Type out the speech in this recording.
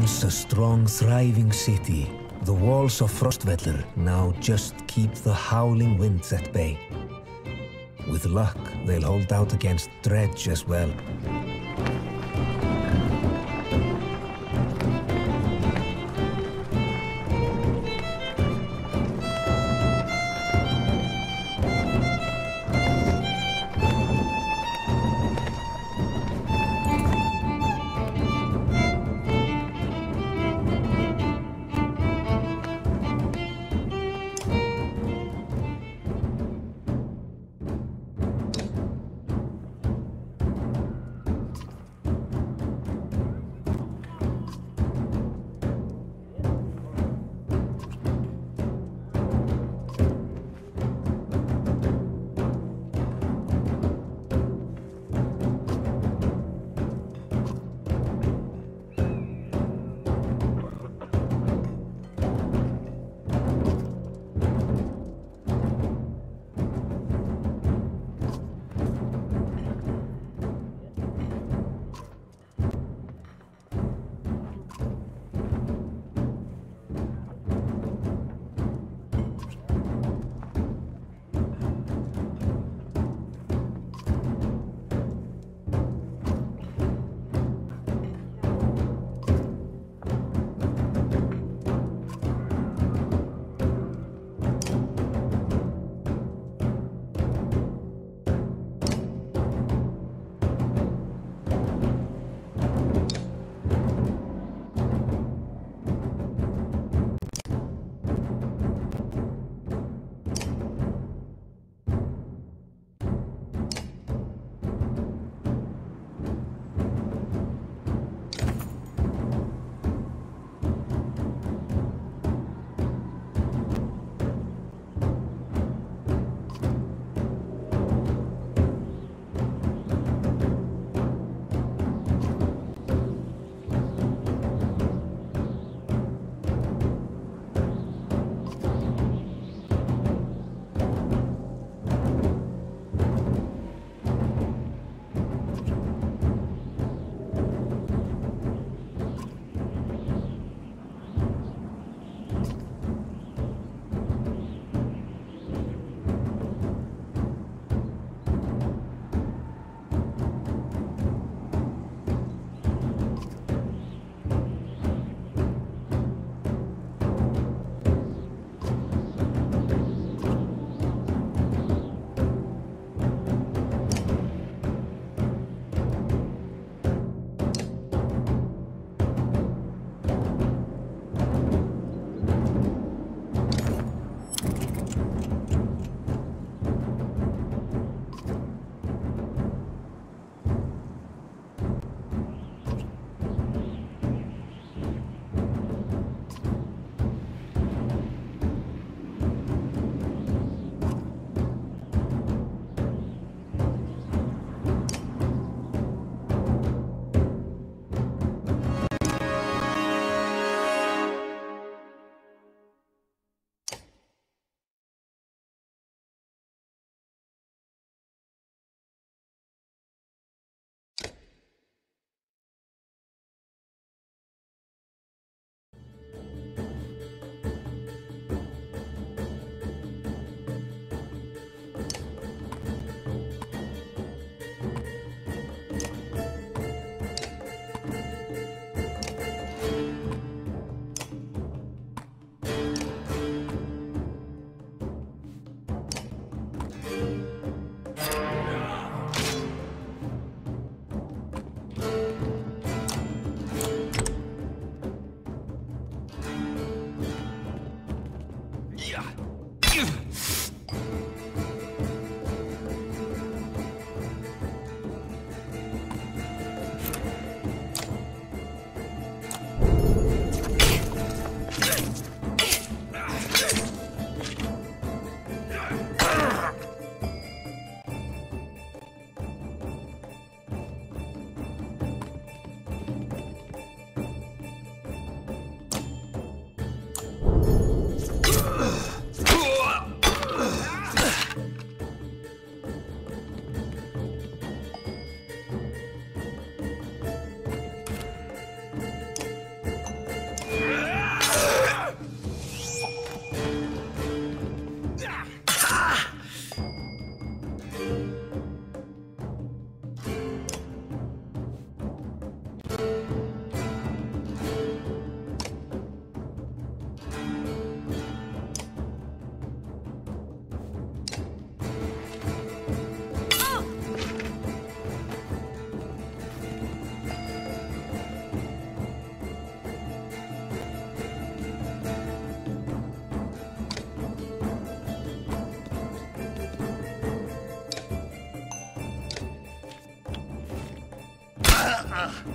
Once a strong, thriving city, the walls of Frostvellr now just keep the howling winds at bay. With luck, they'll hold out against Dredge as well. Ugh.